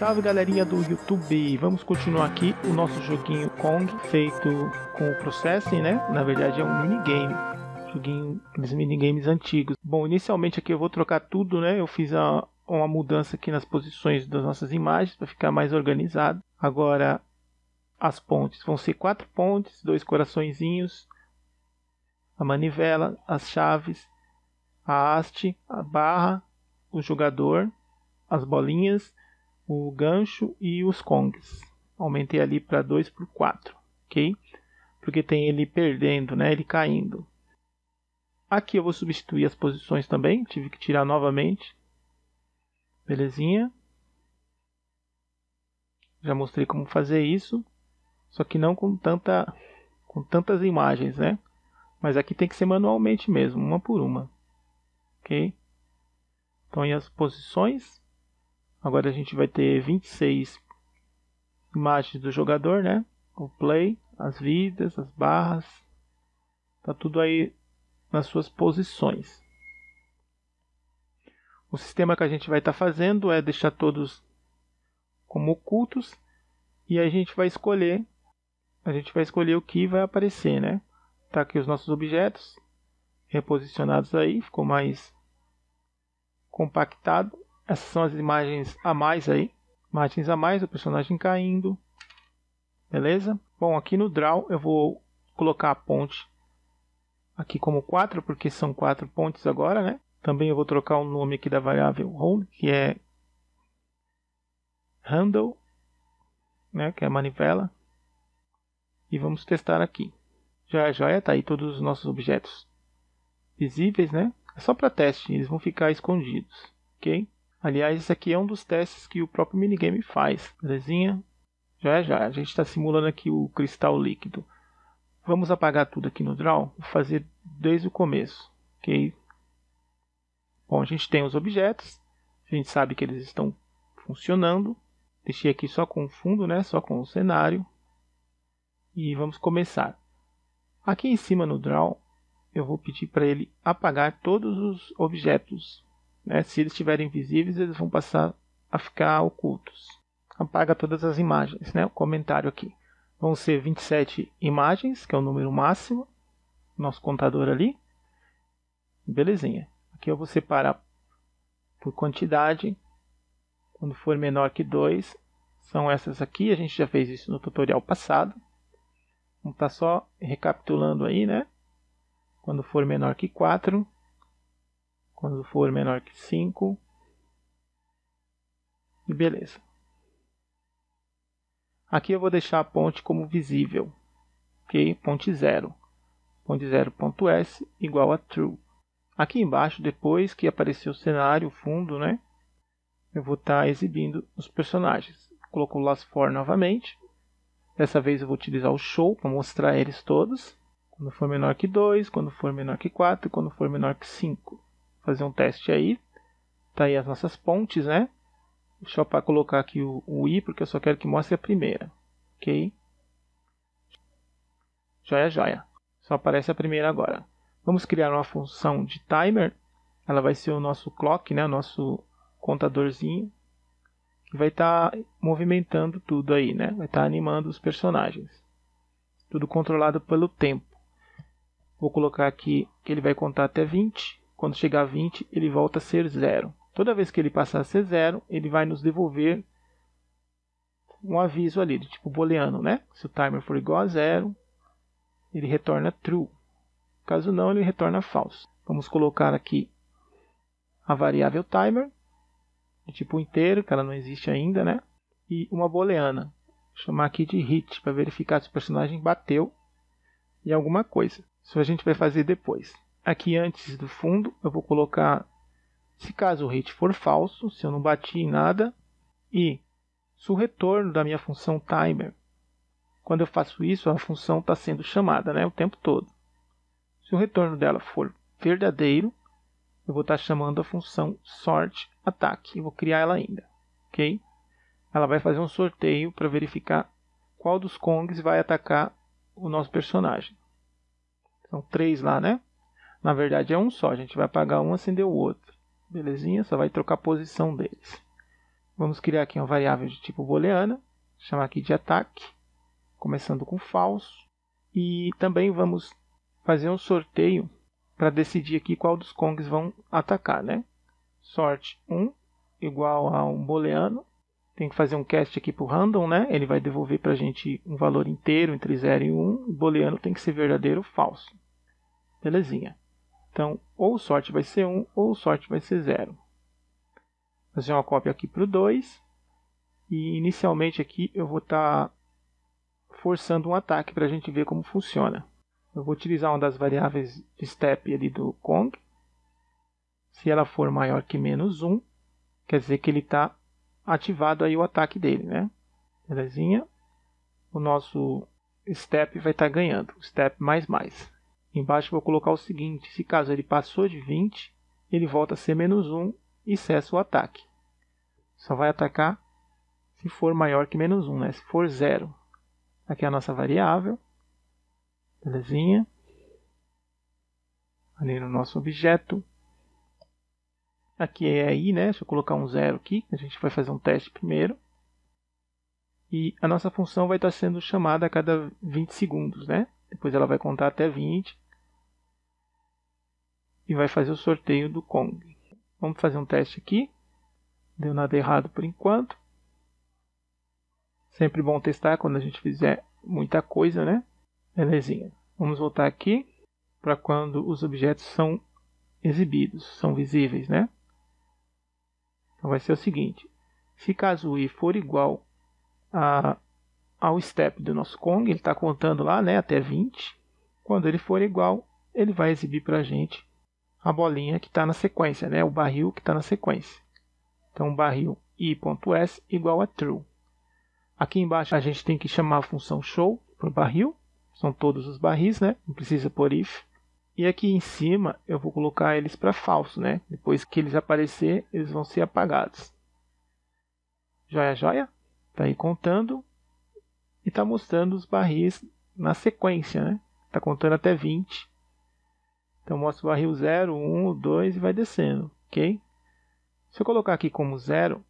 Salve galerinha do YouTube! Vamos continuar aqui o nosso joguinho Kong, feito com o Processing, né? Na verdade é um minigame. Joguinho, aqueles minigames antigos. Bom, inicialmente aqui eu vou trocar tudo, né? Eu fiz a, uma mudança aqui nas posições das nossas imagens para ficar mais organizado. Agora as pontes vão ser quatro pontes, dois coraçõezinhos, a manivela, as chaves, a haste, a barra, o jogador, as bolinhas, o gancho e os kongs. Aumentei ali para 2 por 4, ok? Porque tem ele perdendo, né? Ele caindo. Aqui eu vou substituir as posições também, tive que tirar novamente. Belezinha. Já mostrei como fazer isso, só que não com tanta com tantas imagens, né? Mas aqui tem que ser manualmente mesmo, uma por uma. Ok? Então, aí as posições. Agora a gente vai ter 26 imagens do jogador, né? O play, as vidas, as barras. Tá tudo aí nas suas posições. O sistema que a gente vai estar tá fazendo é deixar todos como ocultos e a gente vai escolher a gente vai escolher o que vai aparecer, né? Tá aqui os nossos objetos reposicionados aí, ficou mais compactado. Essas são as imagens a mais aí. Imagens a mais, o personagem caindo. Beleza? Bom, aqui no Draw eu vou colocar a ponte aqui como 4, porque são quatro pontes agora, né? Também eu vou trocar o nome aqui da variável hold, que é handle, né? Que é a manivela. E vamos testar aqui. Já já está aí todos os nossos objetos visíveis, né? É só para teste, eles vão ficar escondidos, ok? Aliás, esse aqui é um dos testes que o próprio minigame faz, belezinha? Já já, a gente está simulando aqui o cristal líquido. Vamos apagar tudo aqui no Draw, vou fazer desde o começo, ok? Bom, a gente tem os objetos, a gente sabe que eles estão funcionando. Deixei aqui só com o fundo, né? Só com o cenário. E vamos começar. Aqui em cima no Draw, eu vou pedir para ele apagar todos os objetos. Né? Se eles estiverem visíveis, eles vão passar a ficar ocultos. Apaga todas as imagens, né? o comentário aqui. Vão ser 27 imagens, que é o número máximo, nosso contador ali. Belezinha. Aqui eu vou separar por quantidade. Quando for menor que 2, são essas aqui. A gente já fez isso no tutorial passado. Vamos estar tá só recapitulando aí, né? Quando for menor que 4. Quando for menor que 5. E beleza. Aqui eu vou deixar a ponte como visível. Ok? Ponte 0. Ponte 0.s igual a true. Aqui embaixo, depois que aparecer o cenário, o fundo, né? Eu vou estar tá exibindo os personagens. Coloco o last for novamente. Dessa vez eu vou utilizar o show para mostrar eles todos. Quando for menor que 2, quando for menor que 4 e quando for menor que 5. Fazer um teste aí. Tá aí as nossas pontes, né? Deixa eu para colocar aqui o, o i, porque eu só quero que mostre a primeira. Ok? Joia, joia. Só aparece a primeira agora. Vamos criar uma função de timer. Ela vai ser o nosso clock, né? O nosso contadorzinho. Que vai estar tá movimentando tudo aí, né? Vai estar tá animando os personagens. Tudo controlado pelo tempo. Vou colocar aqui que ele vai contar até 20. Quando chegar a 20, ele volta a ser zero. Toda vez que ele passar a ser zero, ele vai nos devolver um aviso ali, de tipo booleano, né? Se o timer for igual a zero, ele retorna true. Caso não, ele retorna false. Vamos colocar aqui a variável timer, de tipo inteiro, que ela não existe ainda, né? E uma booleana. Chamar aqui de hit, para verificar se o personagem bateu em alguma coisa. Isso a gente vai fazer depois. Aqui antes do fundo eu vou colocar se caso o hit for falso, se eu não bati em nada, e se o retorno da minha função timer, quando eu faço isso, a função está sendo chamada né, o tempo todo. Se o retorno dela for verdadeiro, eu vou estar tá chamando a função sort attack e vou criar ela ainda, ok? Ela vai fazer um sorteio para verificar qual dos Kongs vai atacar o nosso personagem. São três lá, né? Na verdade é um só. A gente vai apagar um, acender o outro. Belezinha? Só vai trocar a posição deles. Vamos criar aqui uma variável de tipo booleana, chamar aqui de ataque, começando com falso. E também vamos fazer um sorteio para decidir aqui qual dos Kongs vão atacar, né? Sorte 1 igual a um booleano. Tem que fazer um cast aqui para o random, né? Ele vai devolver para a gente um valor inteiro entre 0 e 1. O booleano tem que ser verdadeiro ou falso. Belezinha. Então, ou sorte vai ser 1 ou sorte vai ser 0. Fazer uma cópia aqui para o 2. E inicialmente aqui eu vou estar tá forçando um ataque para a gente ver como funciona. Eu vou utilizar uma das variáveis de step ali do Kong. Se ela for maior que menos 1, quer dizer que ele está ativado aí o ataque dele, né? Belezinha? O nosso step vai estar tá ganhando, step mais mais. Embaixo vou colocar o seguinte, se caso ele passou de 20, ele volta a ser menos 1 e cessa o ataque. Só vai atacar se for maior que menos 1, né? se for 0. Aqui é a nossa variável. Belezinha? Ali no nosso objeto. Aqui é aí, né? Deixa eu colocar um zero aqui. A gente vai fazer um teste primeiro. E a nossa função vai estar sendo chamada a cada 20 segundos, né? Depois ela vai contar até 20. E vai fazer o sorteio do Kong. Vamos fazer um teste aqui. Deu nada errado por enquanto. Sempre bom testar quando a gente fizer muita coisa, né? Belezinha. Vamos voltar aqui para quando os objetos são exibidos, são visíveis, né? Então vai ser o seguinte: se caso i for igual a, ao step do nosso Kong, ele está contando lá, né, até 20. Quando ele for igual, ele vai exibir para a gente a bolinha que está na sequência, né, o barril que está na sequência. Então, barril i.s igual a true. Aqui embaixo a gente tem que chamar a função show para o barril são todos os barris, né? Não precisa por if. E aqui em cima eu vou colocar eles para falso, né? Depois que eles aparecer, eles vão ser apagados. Joia, joia? Tá aí contando está mostrando os barris na sequência, né? Está contando até 20. Então mostra o barril 0, 1, 2 e vai descendo, ok? Se eu colocar aqui como 0,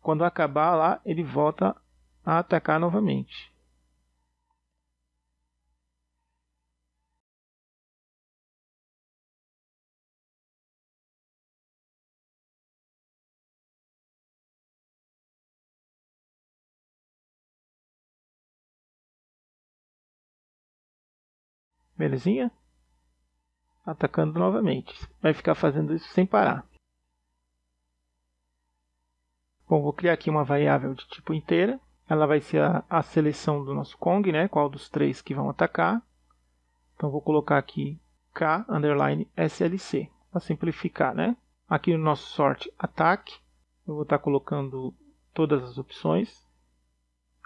quando acabar lá, ele volta a atacar novamente. Belezinha? Atacando novamente. Vai ficar fazendo isso sem parar. Bom, vou criar aqui uma variável de tipo inteira. Ela vai ser a, a seleção do nosso Kong, né? Qual dos três que vão atacar. Então vou colocar aqui k underline slc para simplificar, né? Aqui no nosso sort ataque, eu vou estar colocando todas as opções.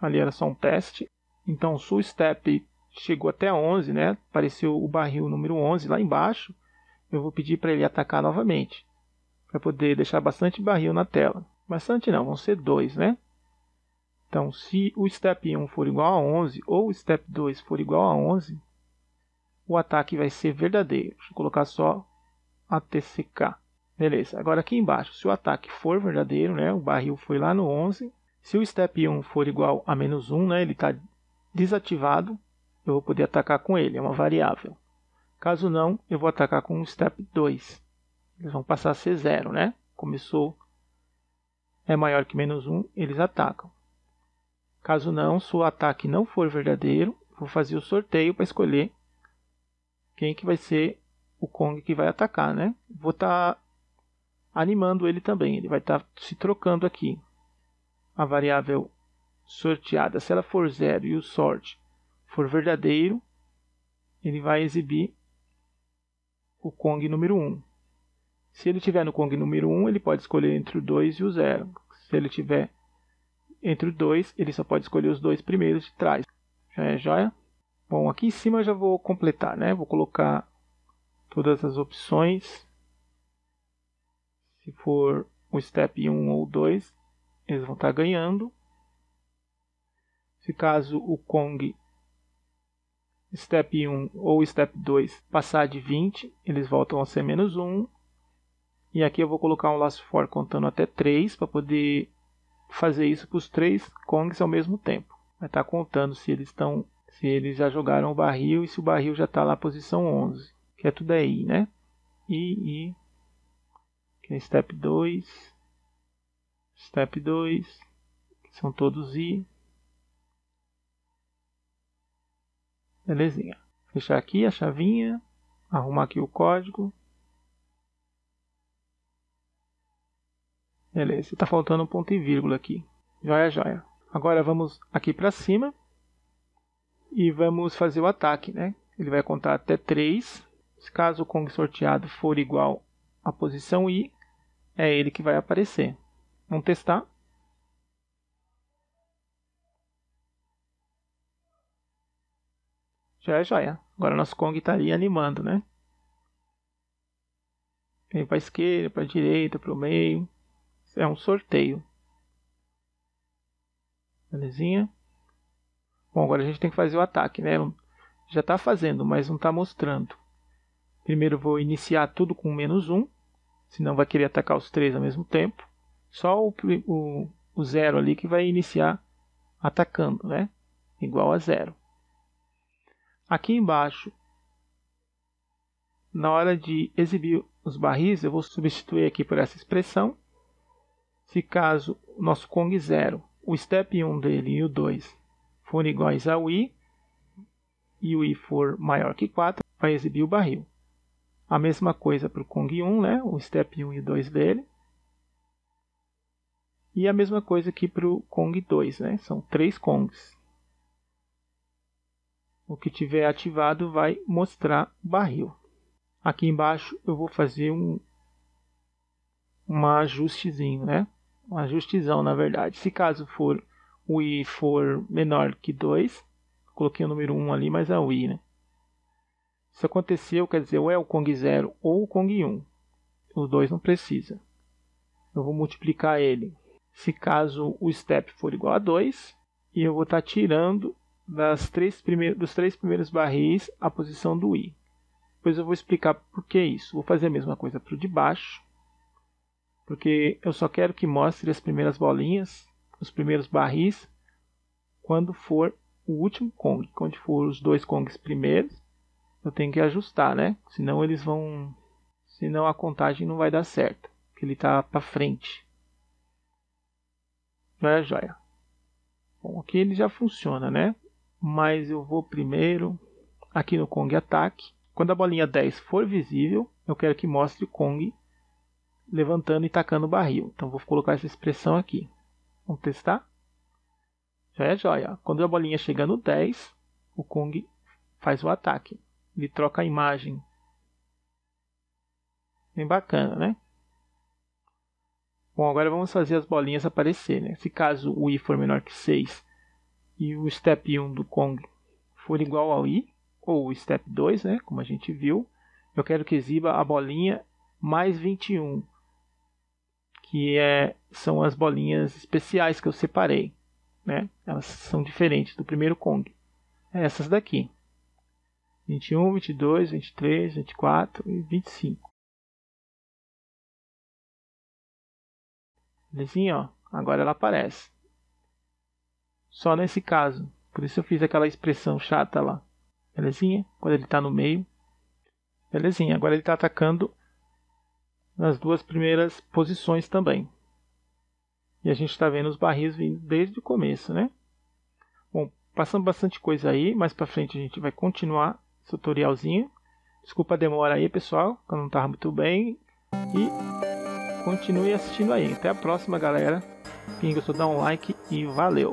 Ali era só um teste. Então, o step chegou até 11, né? Apareceu o barril número 11 lá embaixo. Eu vou pedir para ele atacar novamente, para poder deixar bastante barril na tela. Bastante não, vão ser dois, né? Então, se o step 1 for igual a 11 ou o step 2 for igual a 11, o ataque vai ser verdadeiro. Deixa eu colocar só ATCK. Beleza, agora aqui embaixo, se o ataque for verdadeiro, né, o barril foi lá no 11, se o step 1 for igual a menos 1, né, ele está desativado, eu vou poder atacar com ele, é uma variável. Caso não, eu vou atacar com o step 2. Eles vão passar a ser 0, né? Começou, é maior que menos 1, eles atacam. Caso não, se o ataque não for verdadeiro, vou fazer o sorteio para escolher quem que vai ser o Kong que vai atacar, né? Vou estar tá animando ele também, ele vai estar tá se trocando aqui. A variável sorteada, se ela for 0 e o sort for verdadeiro, ele vai exibir o Kong número 1. Se ele tiver no Kong número 1, ele pode escolher entre o 2 e o 0. Se ele tiver entre o 2, ele só pode escolher os dois primeiros de trás. Já é joia? Bom, aqui em cima eu já vou completar, né? Vou colocar todas as opções. Se for o step 1 ou 2, eles vão estar ganhando. Se caso o Kong step 1 ou step 2 passar de 20, eles voltam a ser menos 1. E aqui eu vou colocar um last for contando até 3 para poder fazer isso para os três Kongs ao mesmo tempo. Vai estar tá contando se eles estão, se eles já jogaram o barril e se o barril já está lá na posição 11, que é tudo aí, né? I, que é step 2, step 2, que são todos I. Belezinha. Fechar aqui a chavinha, arrumar aqui o código. Beleza, está faltando um ponto e vírgula aqui. Joia, joia. Agora vamos aqui para cima e vamos fazer o ataque, né? Ele vai contar até 3. Caso o Kong sorteado for igual à posição I, é ele que vai aparecer. Vamos testar. Já é joia. Agora nosso Kong está ali animando, né? Vem para a esquerda, para a direita, para o meio. É um sorteio. Belezinha? Bom, agora a gente tem que fazer o ataque, né? Já está fazendo, mas não está mostrando. Primeiro vou iniciar tudo com menos 1. Senão vai querer atacar os três ao mesmo tempo. Só o, o, o zero ali que vai iniciar atacando, né? Igual a zero. Aqui embaixo, na hora de exibir os barris, eu vou substituir aqui por essa expressão. Se caso o nosso Kong 0, o step 1 dele e o 2 forem iguais ao i, e o i for maior que 4, vai exibir o barril. A mesma coisa para o Kong 1, né? o step 1 e 2 dele. E a mesma coisa aqui para o Kong 2, né? são três Kongs o que tiver ativado vai mostrar barril. Aqui embaixo eu vou fazer um um ajustezinho, né? Um ajustezão, na verdade. Se caso for o i for menor que 2, coloquei o número 1 ali, mas é o i, né? Se aconteceu, quer dizer, ou é o Kong 0 ou o Kong 1. Os dois não precisa. Eu vou multiplicar ele. Se caso o step for igual a 2, e eu vou estar tá tirando das três dos três primeiros barris a posição do i. Depois eu vou explicar por que isso. Vou fazer a mesma coisa para o de baixo, porque eu só quero que mostre as primeiras bolinhas, os primeiros barris, quando for o último Kong. Quando for os dois Kongs primeiros, eu tenho que ajustar, né? Senão eles vão. Senão a contagem não vai dar certo. Porque ele está para frente. Joia, joia. Bom, aqui ele já funciona, né? Mas eu vou primeiro aqui no Kong Ataque. Quando a bolinha 10 for visível, eu quero que mostre o Kong levantando e tacando o barril. Então vou colocar essa expressão aqui. Vamos testar? Já é joia. Quando a bolinha chega no 10, o Kong faz o ataque. Ele troca a imagem. Bem bacana, né? Bom, agora vamos fazer as bolinhas aparecerem. Né? Se caso o i for menor que 6 e o step 1 do Kong for igual ao i, ou o step 2, né, como a gente viu, eu quero que exiba a bolinha mais 21, que é, são as bolinhas especiais que eu separei. Né? Elas são diferentes do primeiro Kong. É essas daqui. 21, 22, 23, 24 e 25. Belezinha, ó. Agora ela aparece. Só nesse caso. Por isso eu fiz aquela expressão chata lá. Belezinha? Quando ele está no meio. Belezinha. Agora ele está atacando nas duas primeiras posições também. E a gente está vendo os barris vindo desde o começo, né? Bom, passando bastante coisa aí. Mais para frente a gente vai continuar esse tutorialzinho. Desculpa a demora aí, pessoal, que eu não estava muito bem. E continue assistindo aí. Até a próxima, galera. Quem gostou, dá um like e valeu!